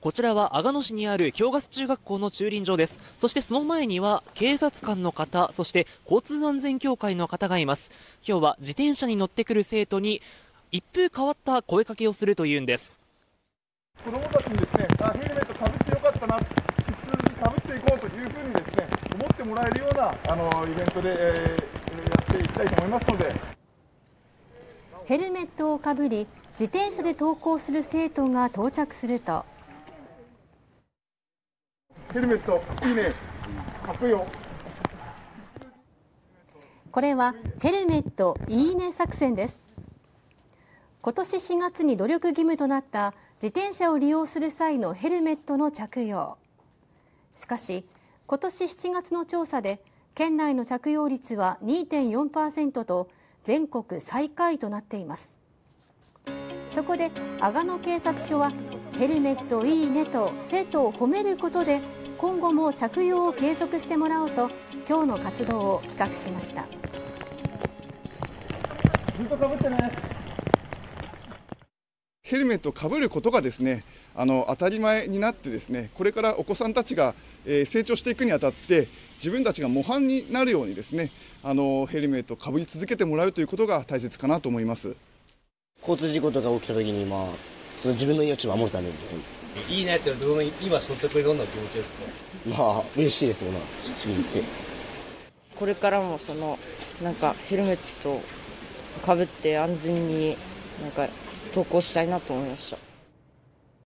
こちらは阿賀野市にある京ガス中学校の駐輪場です。そしてその前には警察官の方そして交通安全協会の方がいます。今日は自転車に乗ってくる生徒に一風変わった声かけをするというんです。子どもたちにですねあヘルメットかぶってよかったな普通にかぶっていこうというふうにですね思ってもらえるようなあのイベントで、えー、やっていきたいと思いますので。ヘルメットをかぶり自転車で登校する生徒が到着するとヘルメットいいね。かっこいいよこれはヘルメットいいね作戦です。今年4月に努力義務となった自転車を利用する際のヘルメットの着用。しかし今年7月の調査で県内の着用率は2.4%と全国最下位となっています。そこで阿賀野警察署はヘルメットいいねと生徒を褒めることで今後も着用を継続してもらおうと今日の活動を企画しました。ずっとかぶってね。ヘルメットをかぶることがですねあの当たり前になってですねこれからお子さんたちが、えー、成長していくにあたって自分たちが模範になるようにですねあのヘルメットをかぶり続けてもらうということが大切かなと思います。交通事故とか起きた時に、まあ、その自分の命を守るために。いいねってどの今率直どんな気持ちですか？まあ嬉しいですよな次にって。これからもそのなんかヘルメットかぶって安全になんか投稿したいなと思いました